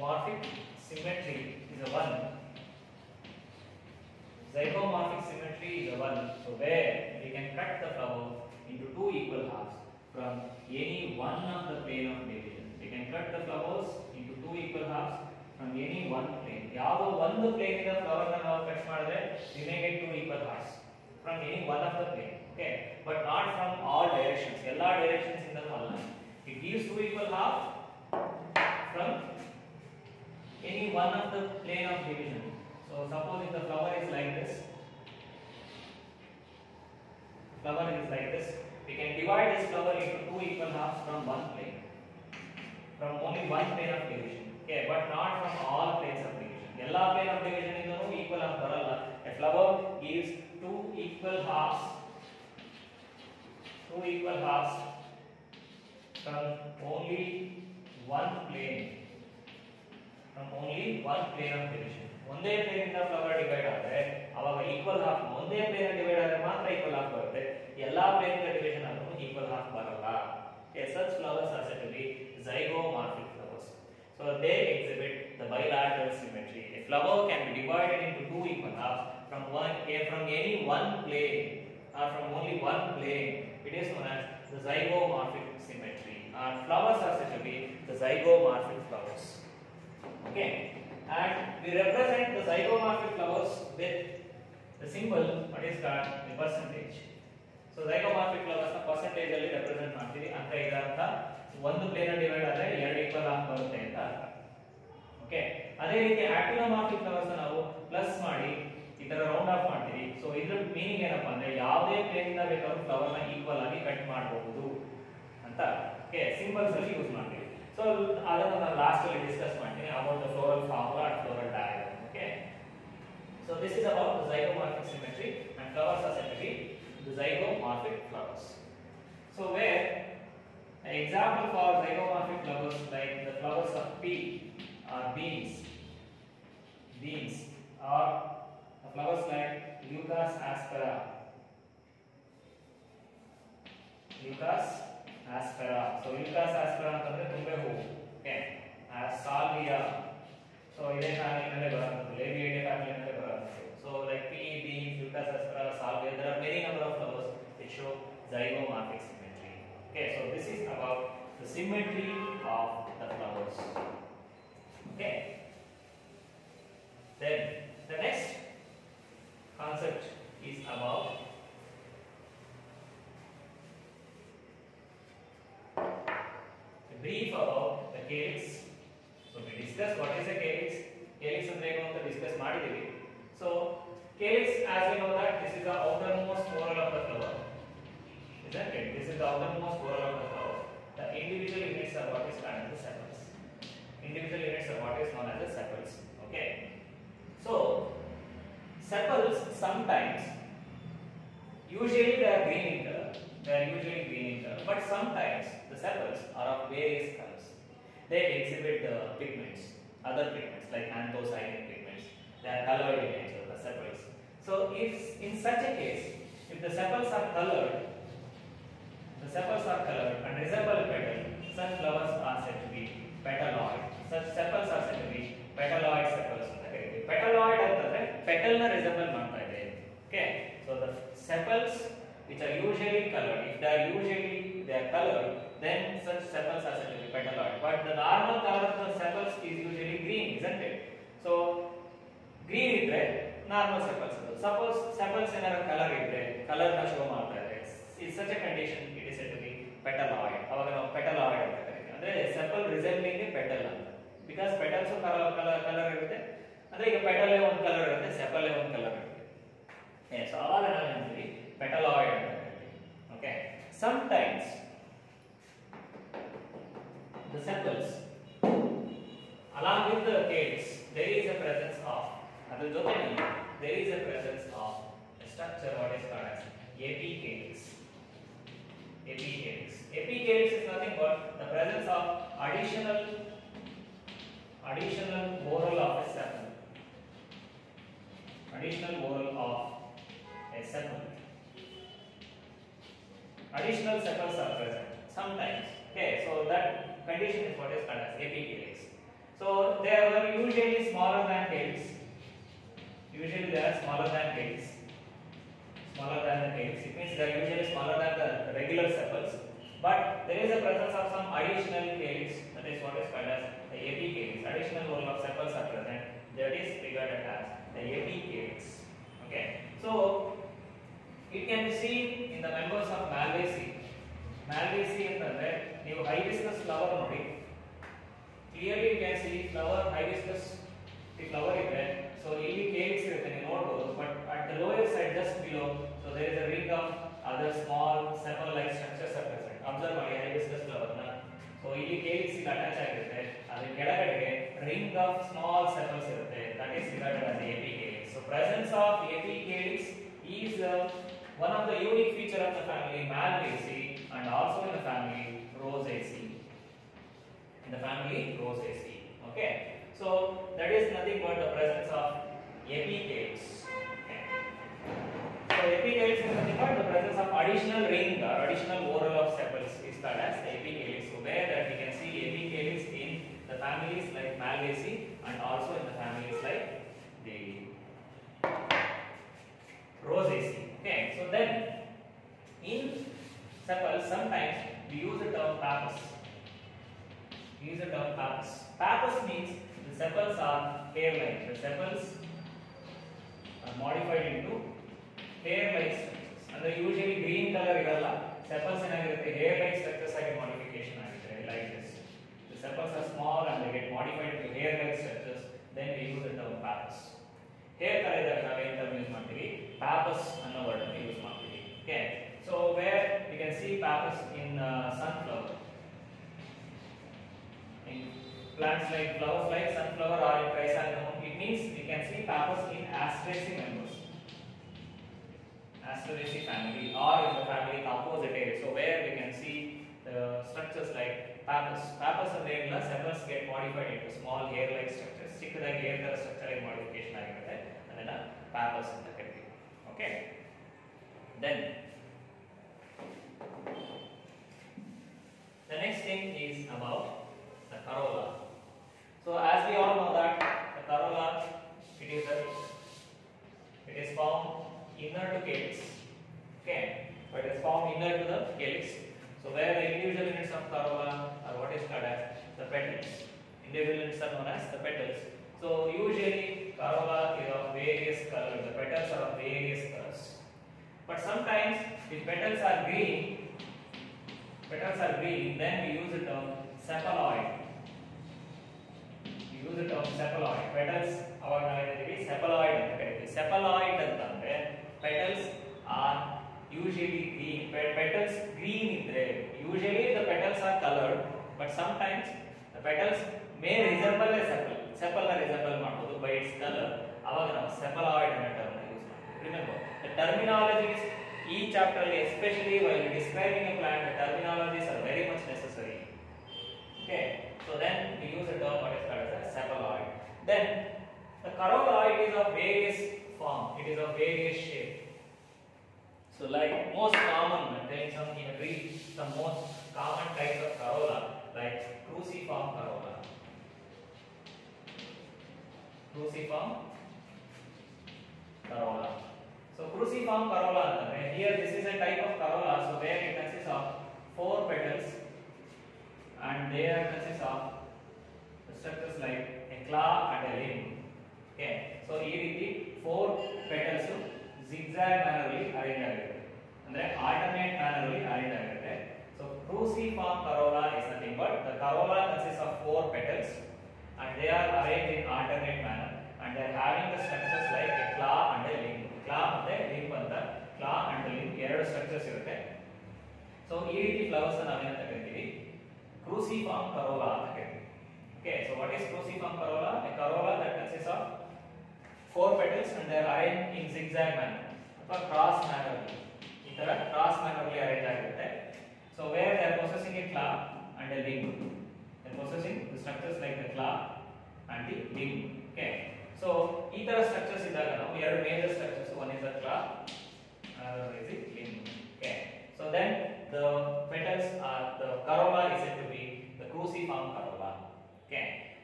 zygomorphic symmetry is a one. Zygomorphic symmetry is a one. So where we can cut the flower into two equal halves from any one of the plane of division. We can cut the flowers into two equal halves from any one plane. ಯಾವುದೋ ಒಂದು plane ಇಂದ flower ನ ನಾವು cut ಮಾಡಿದ್ರೆ we may get two equal halves from any one of the plane. Okay, but not from all directions. ಎಲ್ಲಾ directions ಇಂದನೂ ಅಲ್ಲ. It gives two equal half from any one of the plane of division. So suppose if the flower is like this, flower is like this, we can divide this flower into two equal halves from one plane. From only one plane of division. Okay, but not from all planes. ಎಲ್ಲ plane of division ಇಂದನು equal ಆಗಿ ಬರಲ್ಲ. A flower gives two equal halves two equal halves from only one plane from only one plane of ಒಂದೇ plane ಇಂದ flower divide ಆದ್ರೆ ಅವಾಗ equal half ಒಂದೇ plane divide ಆದ್ರೆ ಮಾತ್ರ ಈಕ್ವಲ್ ಹಾಫ್ ಬರುತ್ತೆ ಎಲ್ಲಾ ಪ್ಲೇನ್ ಡಿವಿಷನ್ ಆದ್ರೂ ಈಕ್ವಲ್ ಹಾಫ್ ಬರಲ್ಲ S flowers be zygomorphic flowers. So they exhibit the bilateral symmetry. A flower can be divided into two equal halves from one eh, from any one plane or from only one plane. It is known as the zygomorphic symmetry. Our flowers are said to be the zygomorphic flowers. Okay, and we represent the zygomorphic flowers with the symbol what is called the percentage. So ಝೈಗೋಮಾರ್ಫಿಕ್ flowers ನ percentage ಅಲ್ಲಿ represent ಮಾಡ್ತೀವಿ ಅಂದ್ರೆ ಇದರ ಅರ್ಥ ಒಂದು plane divide ಆದ್ರೆ ಎರಡು equal ಆಗಿ ಬರುತ್ತೆ ಅಂತ ಅರ್ಥ. ಓಕೆ ಅದೇ ರೀತಿ ಆಕ್ಟಿನೋಮಾರ್ಫಿಕ್ ಫ್ಲವರ್ಸ್ ನಾವು ಪ್ಲಸ್ ಮಾಡಿ, ಈ ತರ ರೌಂಡ್ ಆಫ್ ಮಾಡ್ತೀವಿ. ಸೊ ಇದ್ರ ಮೀನಿಂಗ್ ಏನಪ್ಪಾ ಅಂದ್ರೆ ಯಾವುದೇ ಪ್ಲೇನ್ ಇಂದ ಬೇಕಾದ್ರೂ ಫ್ಲವರ್ನ ಈಕ್ವಲ್ ಆಗಿ ಕಟ್ ಮಾಡಬಹುದು ಅಂತ ಓಕೆ ಸಿಂಬಲ್ಸ್ ಅಲ್ಲಿ ಯೂಸ್ ಮಾಡ್ತೀವಿ. ಸೊ ಅದನ್ನ ನಾನು ಲಾಸ್ಟ್ ಅಲ್ಲಿ ಡಿಸ್ಕಸ್ ಮಾಡ್ತೀನಿ about the floral formula and floral diagram okay so this is about and flowers are said to be the zygomorphic flowers. So, where an example for zygomorphic flowers like the flowers of pea are beans beans or the flowers like Lucas aspera Lucas aspera so Lucas aspera ಅಂತಂದ್ರೆ ತುಂಬೆ ಹೂವು okay ಸಾಲ್ವಿಯಾ so ಇದೇ ಫ್ಯಾಮಿಲಿನಲ್ಲೇ ಬರುತ್ತೆ ಲೇವಿಯೇಟೆ ಫ್ಯಾಮಿಲಿನಲ್ಲೇ ಬರುತ್ತೆ so like P beans Lucas aspera salvia there are many number of flowers which show zygomorphic symmetry okay so this is about the symmetry of the flowers okay then the next concept is about a brief about the calyx. So we discussed what is a calyx. Calyx ಅಂದ್ರೆ ಏನು ಅಂತ discuss ಮಾಡಿದ್ದೀವಿ. So calyx as we know that this is the outermost whorl of the flower. Isn't? This is the outermost whorl of the flower. The individual units are what is called as the sepals. Individual units are what is known as the sepals. Okay. So sepals sometimes usually they are green in color. They are usually green in color. But sometimes the sepals are of various colors. They exhibit the pigments, other pigments like anthocyanin pigments. They are colored in nature, the sepals. So if in such a case, if the sepals are colored, the sepals are colored and resemble petals. such flowers are said to be petaloid. Such sepals are said to be petaloid sepals ಅಂತ ಕರೀತೀವಿ. Petaloid ಅಂತಂದ್ರೆ petal ನ resemble ಮಾಡ್ತಾ ಇದೆ. Okay, so the sepals which are usually colored, if they are usually they are colored, then such sepals are said to be petaloid. But the normal color of the sepals is usually green, isn't it? So green ಇದ್ರೆ normal sepals ಅದು suppose sepals ಏನಾರ colour ಇದ್ರೆ ಕಲರ್ನ show ಮಾಡ್ತಾ ಇದ್ರೆ in such a condition it is to be petaloid ಅವಾಗ ನಾವು ಪೆಟಲಾಯ್ಡ್ ಅಂತ ಕರೀತೀವಿ ಅಂದ್ರೆ ಸೆಪಲ್ ರಿಸೆಂಬ್ಲಿಂಗ್ ಪೆಟಲ್ ಅಂತ because petals colour colour colour ಇರುತ್ತೆ ಅಂದ್ರೆ ಈಗ ಪೆಟಲೇ ಒಂದು ಕಲರ್ ಇರುತ್ತೆ ಸೆಪಲೇ ಒಂದು ಕಲರ್ ಇರುತ್ತೆ ಸೊ ಅವಾಗ ನಾವು ಹೇಳ್ತೀವಿ ಪೆಟಲಾಯ್ಡ್ ಅಂತ ಕರಿತೀವಿ okay sometimes the sepals along with the calyx there is a presence of ಅದರ ಜೊತೆಯಲ್ಲಿ there is a presence of a structure what is called as apicalyx Apicalyx epicalyx is nothing but the presence of additional additional whorl of a additional whorl of a additional sepals are present sometimes. Okay so that condition is what is called as epicalyx so they are usually smaller than calyx usually they are smaller than calyx smaller than the calyx it means they are usually smaller than the regular sepals but there is a presence of some additional calyx that is what is called as the apicalyx additional whorl of sepals are present that is regarded as the apicalyx okay so it can be seen in the members of Malvaceae. Malvaceae ಅಂತಂದ್ರೆ ನೀವು hibiscus flower ನೋಡಿ clearly you can see flower hibiscus ಈ flower ಇದೆ so ಇಲ್ಲಿ calyx ಇರುತ್ತೆ ನೀವು ನೋಡಬಹುದು but at the lower side just below so there is a ring of other small sepal like structures are present observe ಮಾಡಿ hibiscus flower ನ so ಇಲ್ಲಿ calyx ಇಲ್ಲಿ ಅಟ್ಯಾಚ್ ಆಗಿರುತ್ತೆ ಅದ್ರ ಕೆಳಗಡೆಗೆ ರಿಂಗ್ ಆಫ್ ಸ್ಮಾಲ್ ಸೆಪಲ್ಸ್ ಇರುತ್ತೆ that is regarded as AP calyx so presence of AP calyx is one of the unique feature of the family Malvaceae and also in the family Rosaceae. In the family Rosaceae. Okay. So that is nothing but the presence of apicalyx. So epicalyx is nothing but the presence of additional ring or additional whorl of sepals is called as epicalyx. So where that we can see epicalyx in the families like Malvaceae and also in the families like the Rosaceae. Okay, so then in sepals sometimes we use the term pappus. We use the term pappus. Pappus means the the sepals are hair-like. The sepals are modified into hair like structures. and they usually green color irala sepals enagirutte hair like structures aage modification aagutte like this. The sepals are small and they get modified to hair like structures then we use the term pappus hair color idara nave in term use maartivi pappus Another word we use maartivi okay? So where you can see pappus in uh, sunflower. In plants like flowers like sunflower or in chrysanthemum. It means you can see pappus in asterisk member asteraceae family or in the family compositae so where we can see the structures like pappus pappus and ಏನಿಲ್ಲ sepals get modified into small hair like structures ಚಿಕ್ಕದಾಗಿ hair ತರ structure ಆಗಿ modification ಆಗಿರುತ್ತೆ ಅದನ್ನ pappus ಅಂತ ಕರಿತೀವಿ okay then the next thing is about the corolla. So as we all know that the corolla it is a it is formed inner to calyx. Okay, but it is formed inner to the calyx. So where the individual units of corolla are what is called as the petals. Individual units are known as the petals. So usually corolla is of various colors. The petals are of various colors. But sometimes the petals are green petals are green, then we use the term sepaloid. We use the term sepaloid. Petals ಅವಾಗ ನಾವು ಹೇಳ್ತೀವಿ sepaloid ಅಂತ ಕರಿತೀವಿ. Sepaloid ಅಂತಂದ್ರೆ petals are usually green. Pe- Petals green ಇದ್ರೆ usually the petals are colored, but sometimes the petals may resemble a sepal. Sepal ನ resemble ಮಾಡ್ಬೋದು by its color. ಅವಾಗ ನಾವು sepaloid ಅನ್ನೋ term ನ use ಮಾಡ್ತೀವಿ. Remember, the terminologies each chapter especially while describing a plant the terminologies are very much necessary okay so then we use the term what is called as a sepaloid then the corolla it is of various form it is of various shape So like most common, I'm telling some in read the most common types of corolla, like cruciform corolla. Cruciform corolla. So cruciform corolla, and here this is a type of corolla, so where it consists of four petals and there consists of structures like a claw and a limb. Okay. So here it is four petals. So zigzag manner ಅಲ್ಲಿ arrange ಆಗಿರುತ್ತೆ ಅಂದ್ರೆ alternate manner ಅಲ್ಲಿ arrange ಆಗಿರುತ್ತೆ so cruciform corolla is nothing but the corolla consists of four petals and they are arranged in alternate manner and they are having the structures like a claw and a limb claw ಮತ್ತೆ limb ಅಂತ ಕ್ಲಾ and limb ಎರಡು structures ಇರುತ್ತೆ so ಈ ರೀತಿ flowers ನಾವೇನಂತ ಕರಿತೀವಿ cruciform corolla ಅಂತ ಕರಿತೀವಿ okay so what is cruciform corolla a corolla that consist of four petals and they are arrange in zigzag manner. ಅಥವಾ ಕ್ರಾಸ್ ಮ್ಯಾನರ್ ಈ ತರ ಕ್ರಾಸ್ ಮ್ಯಾನರ್ ಅಲ್ಲಿ ಅರೇಂಜ್ ಆಗಿರುತ್ತೆ. So where they are processing a claw and a limb they are processing the structures like the claw and the limb okay so ಈ ತರ structures ಇದ್ದಾಗ ನಾವು ಎರಡು major structures one is the claw another is the limb. Okay. So, then the petals are the corolla is said to be the cruciform corolla okay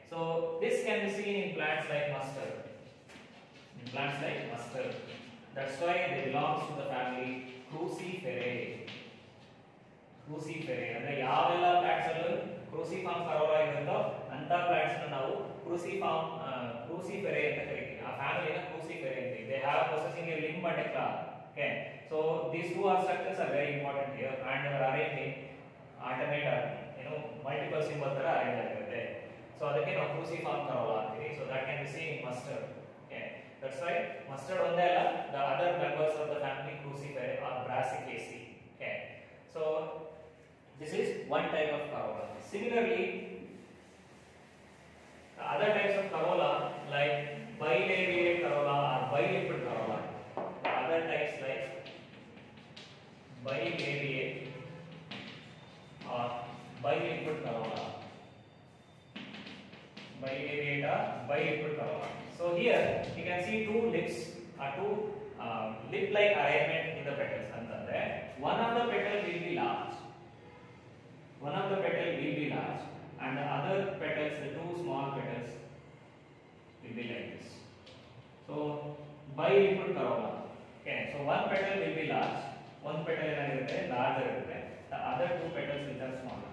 so this can be seen in plants like mustard in plants like mustard that's why they belongs to the family cruciferae. Cruciferae ಅಂದ್ರೆ ಯಾವೆಲ್ಲ plants ಅಲ್ಲೂ cruciform Corolla ಇರುತ್ತೋ ಅಂತ plants ನಾವು cruciform ಕ್ರೂಸಿಫೆರೆ ಅಂತ ಕರಿತೀವಿ. ಆ ಫ್ಯಾಮಿಲಿನ ಕ್ರೂಸಿಫೆರೆ ಅಂತ ಇದೆ. Have processing a limb and a okay so these two are structures are very important here and our arranging alternate ಏನು ಮಲ್ಟಿಪಲ್ ಸಿಂಬಲ್ ತರ ಅರೇಂಜ್ ಆಗಿರುತ್ತೆ ಸೊ ಅದಕ್ಕೆ ನಾವು ಕ್ರೂಸಿಫಾರ್ಮ್ ಕರೋಲಾ ಅಂತೀವಿ. So that can be seen in mustard That's why mustard only all the other members of the family crucifer are Brassicaceae. Okay. So this is one type of corolla. Similarly, the other types of corolla like bilabiate corolla or bilipid corolla. Other types like bilabiate or bilipid corolla. Bilabiate or bilipid corolla. So here you can see two lips or two uh, lip-like arrangement in the petals. ಅಂತಂದ್ರೆ one of the petal will be large one of the petal will be large and the other petals the two small petals will be like this so biliquid corolla okay so one petal will be large one petal ಏನಾಗಿರುತ್ತೆ larger ಇರುತ್ತೆ the other two petals which are smaller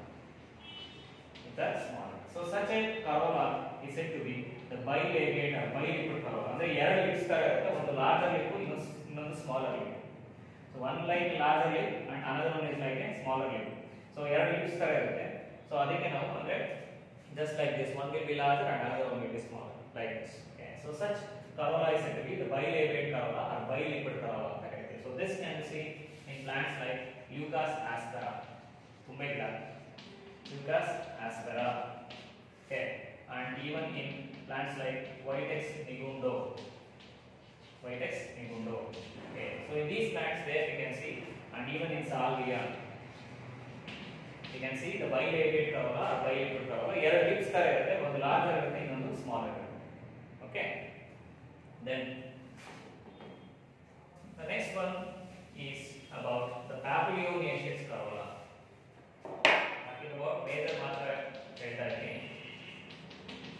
the smaller. So such a corolla is said to bilabiate ಬೈಲಿ ಬಿಡ್ತಾರೋ ಅಂದ್ರೆ ಎರಡು lips ತರ ಇರುತ್ತೆ ಒಂದು larger lip ಇನ್ನೊಂದು ಇನ್ನೊಂದು smaller lip so one like larger lip and another one is like a smaller lip so ಎರಡು ಲಿಪ್ಸ್ ತರ ಇರುತ್ತೆ. ಸೊ ಅದಕ್ಕೆ ನಾವು ಅಂದ್ರೆ just like this one will be larger and another one will be smaller like this so such corolla is to be the bilobate corolla or bilipped corolla ಅಂತ so this can be seen in plants like Leucas aspera. ತುಂಬಾ ಗಿಡ Leucas aspera okay? And even in plants like Vitex negundo. Vitex negundo. Okay. So in these plants there you can see and even in salvia you can see the bilabiate corolla or bilabiate corolla ಎರಡು lips ತರ ಇರುತ್ತೆ ಒಂದು large ಇರುತ್ತೆ ಇನ್ನೊಂದು small ಇರುತ್ತೆ okay then the next one is about the papilionaceous corolla ಇದು major ಮಾತ್ರ ಹೇಳ್ತಾ ಇದ್ದೀನಿ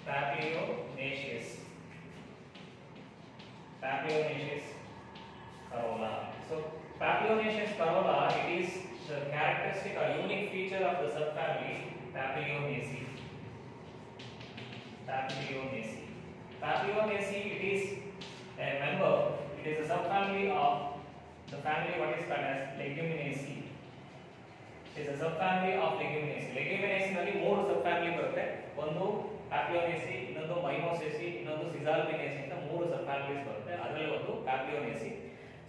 papilionaceous papilionaceous corolla so papilionaceous corolla it is the characteristic or unique feature of the subfamily papilionaceae papilionaceae papilionaceae it is a member it is a subfamily of the family what is called as leguminaceae is sub family of leguminaceae leguminaceae ನಲ್ಲಿ ಮೂರು ಸಬ್ family ಬರುತ್ತೆ ಒಂದು ಪ್ಯಾಪ್ಲಿಯೋನೇಸಿ ಇನ್ನೊಂದು ಮೈಮೋಸೇಸಿ ಇನ್ನೊಂದು ಸಿಜಾಲ್ಮಿನೇಸಿ ಅಂತ ಮೂರು ಸಬ್ families ಬರುತ್ತೆ ಅದರಲ್ಲಿ ಒಂದು ಪ್ಯಾಪ್ಲಿಯೋನೇಸಿ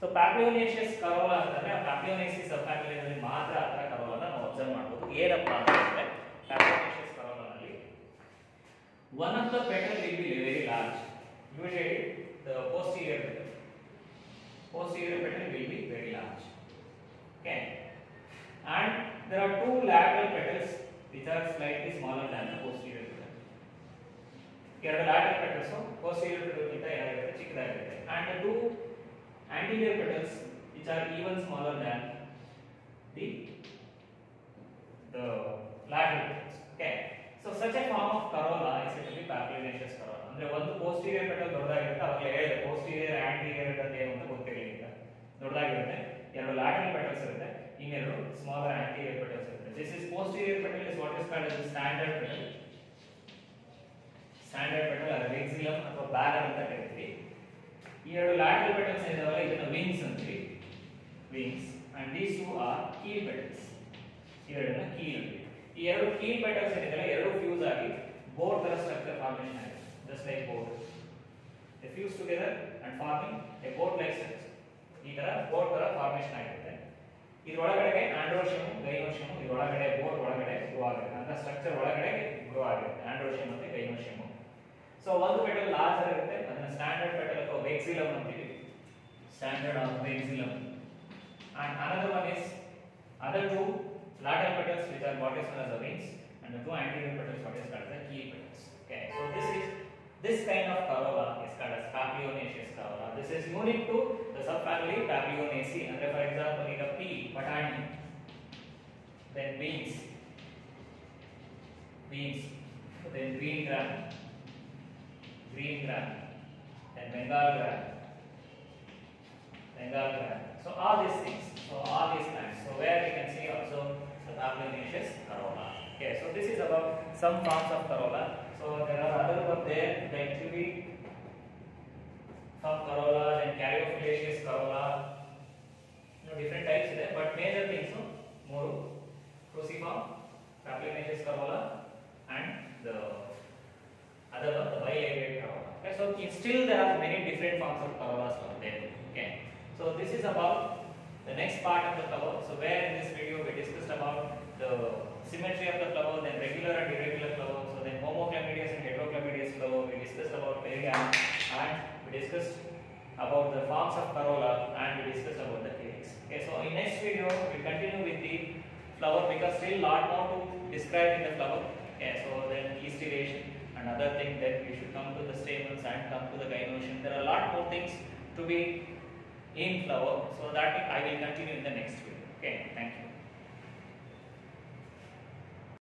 ಸೊ ಪ್ಯಾಪ್ಲಿಯೋನೇಷಿಯಸ್ ಕರೋಲಾ ಅಂತಂದ್ರೆ ಪ್ಯಾಪ್ಲಿಯೋನೇಸಿ ಸಬ್ ಫ್ಯಾಮಿಲಿನಲ್ಲಿ ಮಾತ್ರ ಆ ಥರ ಕರೋಲಾನ ನಾವು ಅಬ್ಸರ್ವ್ ಮಾಡ್ಬೋದು ಏನಪ್ಪಾ ಅಂತಂದ್ರೆ ಪ್ಯಾಪ್ಲಿಯೋನೇಷಿಯಸ್ ಕರೋಲಾನಲ್ಲಿ one of the petal will be very large usually the posterior petal posterior petal will be very large okay and there are two lateral petals which are slightly smaller than the posterior petal. ಎರಡು lateral petals posterior petal ಗಿಂತ ಏನಾಗಿರುತ್ತೆ ಚಿಕ್ಕದಾಗಿರುತ್ತೆ and the two anterior petals which are even smaller than the the lateral petals. Okay. So such a form of corolla is said to be papilionaceous corolla. ಅಂದ್ರೆ ಒಂದು posterior petal ದೊಡ್ಡದಾಗಿರುತ್ತೆ ಅವಾಗಲೇ ಹೇಳಿದೆ posterior anterior ಅಂತ ಏನು ಅಂತ ಗೊತ್ತಿರಲಿಲ್ಲ ದೊಡ್ಡದಾಗಿರುತ್ತೆ ಎರಡು lateral petals ಇರುತ್ತೆ ಇನ್ನೆರಡು smaller anterior petals ಇರುತ್ತೆ this is posterior petal is what is called as the standard petal standard petal ಅದು vexillum ಅಥವಾ barrel ಅಂತ ಕರಿತೀವಿ ಈ ಎರಡು lateral petals ಏನಿದಾವಲ್ಲ ಇದನ್ನ wings ಅಂತೀವಿ wings and these two are keel petals ಇವೆರಡನ್ನ keel ಅಂತೀವಿ ಈ ಎರಡು keel petals ಏನಿದೆಯಲ್ಲ ಎರಡು ಫ್ಯೂಸ್ ಆಗಿ ಬೋರ್ಡ್ ತರ ಸ್ಟ್ರಕ್ಚರ್ ಫಾರ್ಮೇಷನ್ ಆಗುತ್ತೆ just like board they fuse together and forming a board like structure ಈ ತರ ಬೋರ್ಡ್ ತರ ಫಾರ್ಮೇಷನ್ ಆಗಿರುತ್ತೆ ಇದ್ರೊಳಗಡೆ ಆಂಡ್ರೋಶಿಯಮ್ ಗೈನೋಶಿಯಮ್ ಇದ್ರೊಳಗಡೆ ಬೋರ್ಡ್ ಒಳಗಡೆ ಗ್ರೋ ಆಗುತ್ತೆ ಅಂತ ಸ್ಟ್ರಕ್ಚರ್ ಒಳಗಡೆ ಗ್ರೋ ಆಗುತ್ತೆ ಆಂಡ್ರೋಶಿಯಮ್ ಮತ್ತೆ ಗೈನೋಶಿಯಮ್ ಸೊ ಒಂದು ಮೆಟಲ್ ಲಾರ್ಜರ್ ಇರುತ್ತೆ ಅದನ್ನ ಸ್ಟ್ಯಾಂಡರ್ಡ್ ಮೆಟಲ್ ಅಥವಾ ಬೇಕ್ಸಿಲಮ್ ಅಂತೀವಿ standard of vexillum and another one is other two lateral petals which are what is known as the wings and the two anterior petals what is called as the keel petals. Okay so this is this kind of corolla is called as papilionaceous corolla this is unique to the subfamily papilionaceae and for example ಈಗ p Patani, then beans. Beans then green gram green gram and Bengal gram, Bengal gram. So all these things, so all these plants. So where we can see also the carbonaceous corolla. Okay, so this is about some forms of corolla. So there are other one there, actually from corolla, and caryophyllaceous corolla, you know, different types there, but major things, no? Moru, cruciform, carbonaceous corolla, and the other the bilabiate corolla okay so still there are many different forms of corollas out there okay? So this is about the next part of the flower so where in this video we discussed about the symmetry of the flower then regular and irregular flower so then homochlamydeous and heterochlamydeous flower we discussed about perianth and we discussed about the forms of corolla and we discussed about the calyx okay so in next video we continue with the flower because still lot more to describe in the flower. Okay so then aestivation and another thing that we should come to the stamens and come to the gynoecium. There are a lot more things to be in flower so that I will continue in the next video. Okay, thank you.